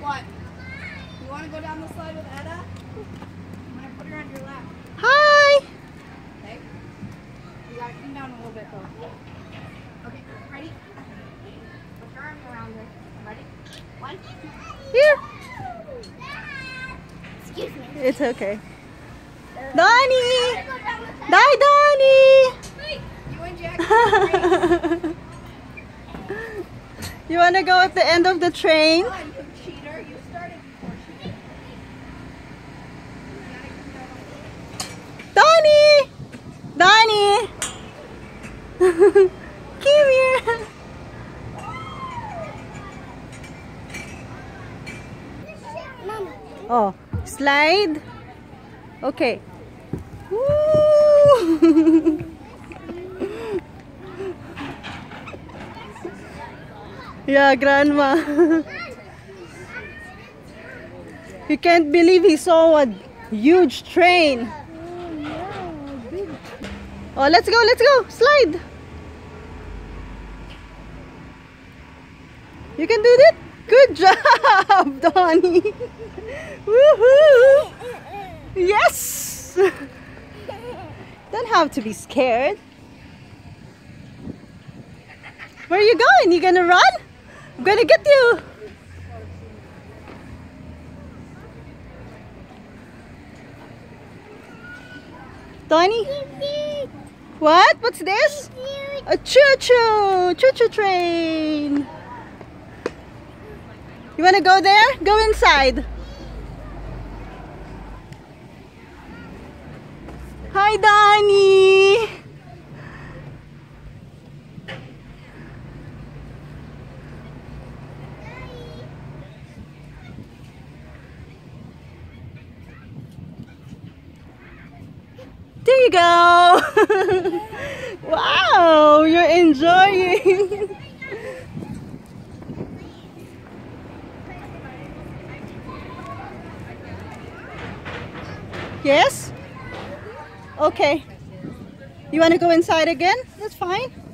What? You want to go down the slide with Etta? I'm going to put her on your lap. Hi. Okay? You got to come down a little bit though. Okay, ready? Put your arms around her. Ready? One. Here. Excuse me. It's okay. Donny. Die, Donny. You and Jack. you want to go at the end of the train? Come on, you cheater. You started before she did. Donny! Come here! Oh, slide. Okay. Yeah, grandma. you can't believe he saw a huge train. Oh, let's go, let's go. Slide. You can do that. Good job, Donny. Woohoo! Yes! Don't have to be scared. Where are you going? You gonna run? I'm gonna get you. Donny? What? What's this? A choo-choo! Choo-choo train! You wanna go there? Go inside. Hi, Donny! There you go! wow, you're enjoying! Yes? Okay. You want to go inside again? That's fine.